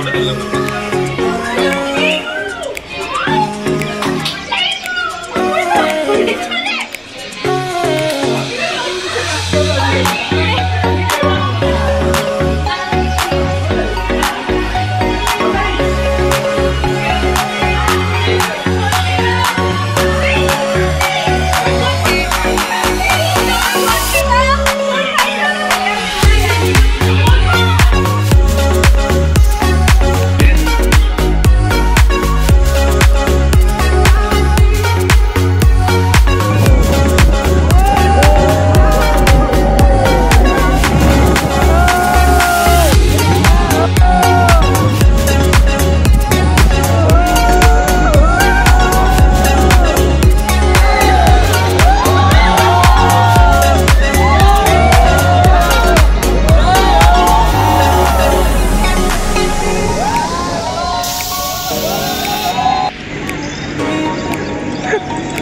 i want to element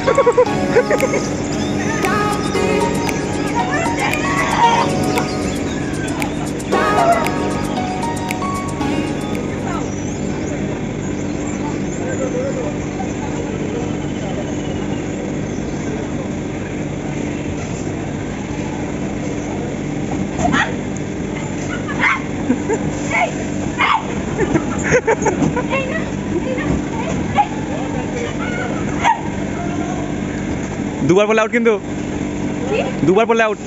Hey! Hey! hey, no! Hey, no! দুবার বলে আউট কিন্তু। দুবার বলে আউট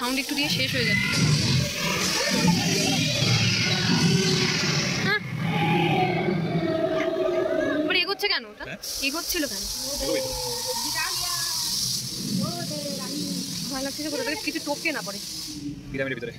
সাউন্ড একটু দিয়ে শেষ হয়ে যাচ্ছে। হ্যাঁ। এগোচ্ছে কেন ওটা? হ্যাঁ। এগোচ্ছিল কেন? ভালো লাগছে যে কিছু টোপকে না পড়ে। পিরামিডের ভিতরে।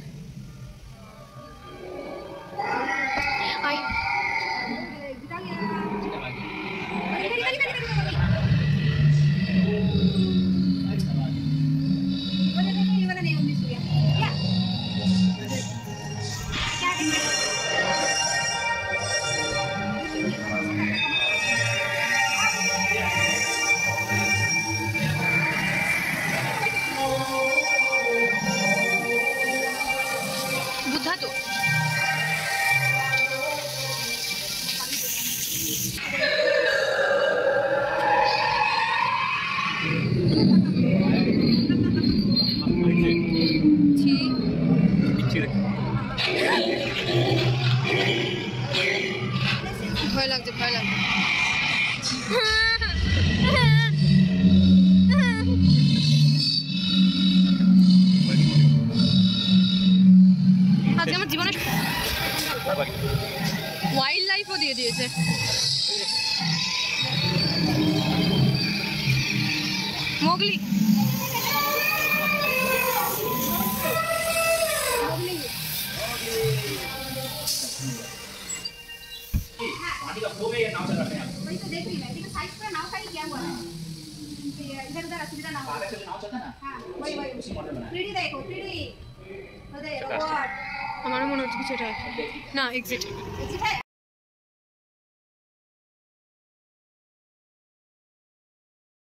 ভয় লাগছে ভয় লাগছে আজকে আমার জীবনে ওয়াইল্ড লাইফও দিয়ে দিয়েছে মোগলি আমারও মনে হচ্ছে কিছুটা। না এক্সিট